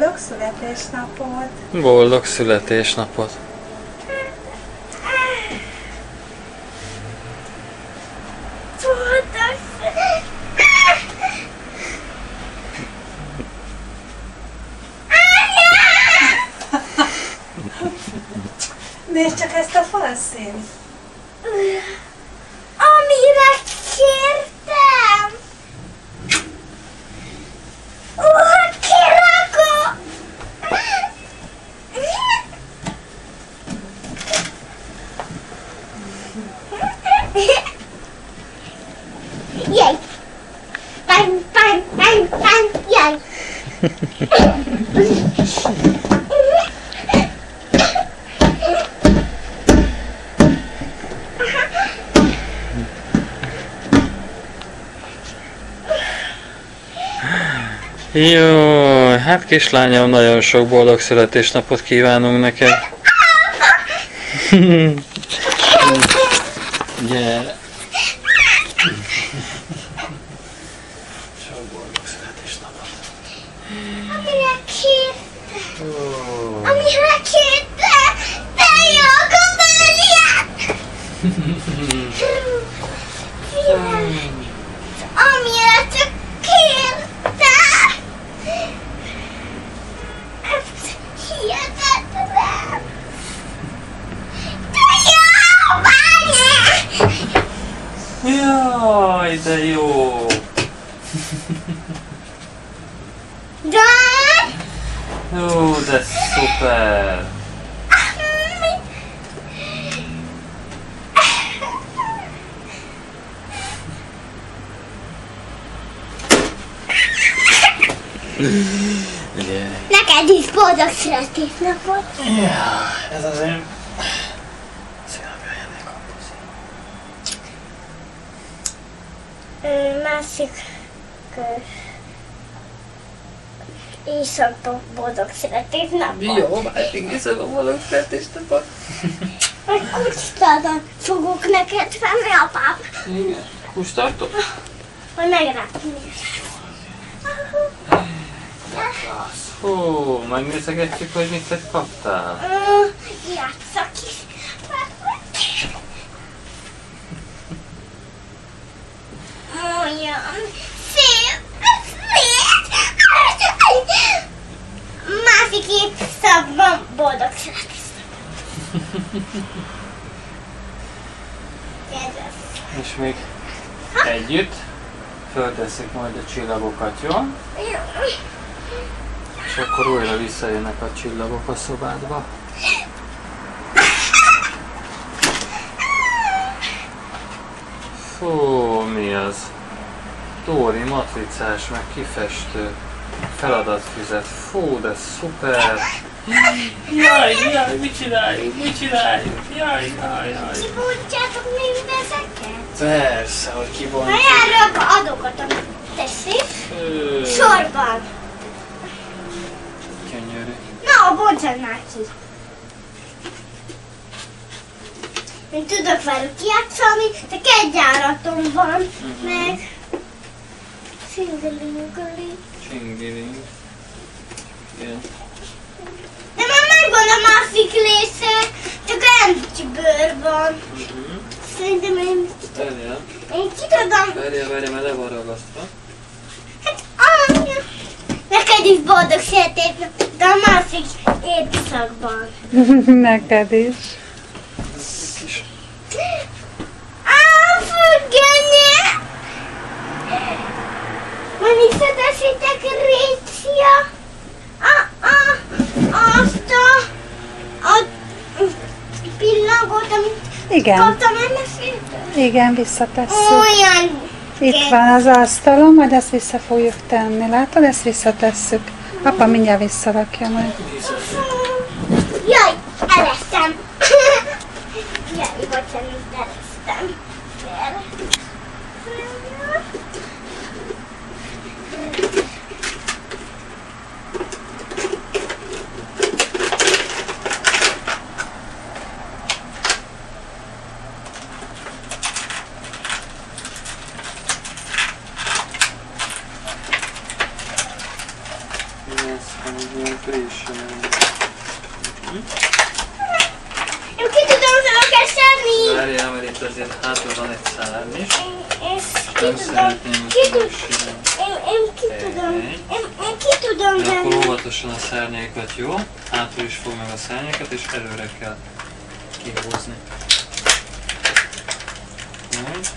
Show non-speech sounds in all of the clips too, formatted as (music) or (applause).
Boldog születésnapot! Boldog születésnapot! Nézd csak ezt a falszínt! Jó, hát kislányom, nagyon sok boldog születésnapot kívánunk neked. (laughs) Gyere. Ilyet! Amire csak kértem! Ez hihetetlen! De jó, várjál! Jaj, de jó! De... Jó, Neked is boldog születésnapot! Ja, ez az én Másik. Éjszakban boldog születésnapot! Jó, másik a boldog születésnapot. Egy kucstában fogok neked venni, apám, Igen. Hústartó? hogy megrátni. Hú, megnézegetjük, hogy mit kaptál. Játszak is. Olyan szép, szép. Másik évszakban boldog. És még együtt fölteszik majd a csillagokat, jó? És akkor újra visszajönnek a csillagok a szobádba. Fú, mi az? Tóri matricás, meg kifestő. Feladatfüzet. Fú, de szuper! Jaj, jaj, mit csináljuk, mit csináljuk? Jaj, jaj, jaj. Kibontjátok mindezeket? Persze, hogy Na kibontjuk. járok a adokat, amit tessék. Fő, Sorban. Már ki. Én tudok velük játszani, csak egy járatom van, meg... Szingelingeli. Csingiling. Igen. De már megvan a másik része, csak egy bőr van. Mhm. Szerintem én, Várjál, én ki tudom... várjál, várjál, mert le van ragasztva. Hát, anya, neked is boldog születésnap, de a másik évszakban. (laughs) Neked is. Á, függönye! Van is szedesítek Récia? A, a, azt a, a pillanatot, amit Igen, kaptam ennek igen, visszatesszük. Olyan Itt van az asztalon, majd ezt vissza fogjuk tenni. Látod, ezt visszatesszük. Apa mindjárt visszarakja majd. Jaj, elesztem. Jaj, bocsánat, elesztem. Gyere. Ez, hogy Nutrition. Én ki tudom felkeselni. Várjál, mert itt azért hátul van egy szárny is. És ki Nem tudom, szeretném, ki hogy tudom, megsérül. én, én ki tudom, Egy. én, én ki tudom De akkor venni. óvatosan a szárnyaikat, jó? Hátul is fog meg a szárnyakat, és előre kell kihúzni. Úgy.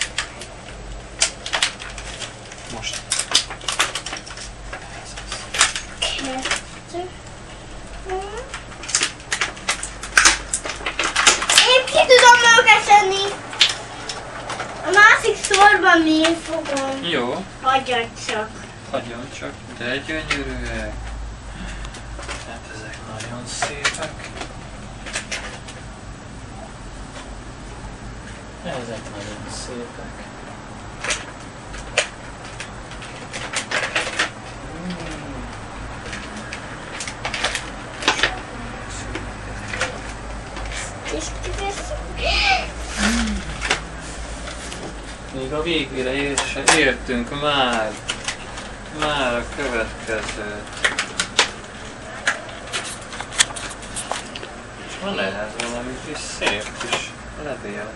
Most. Én ki tudom megkeselni. A másik sorban mi fogom. Jó, Hagyjad csak. hagyjon csak. De gyönyörűek. Hát ezek nagyon szépek. Ezek nagyon szépek. Mm. És kiveszem. Még a végére értünk már. Már a következő. És van ehhez valami kis szép kis levél.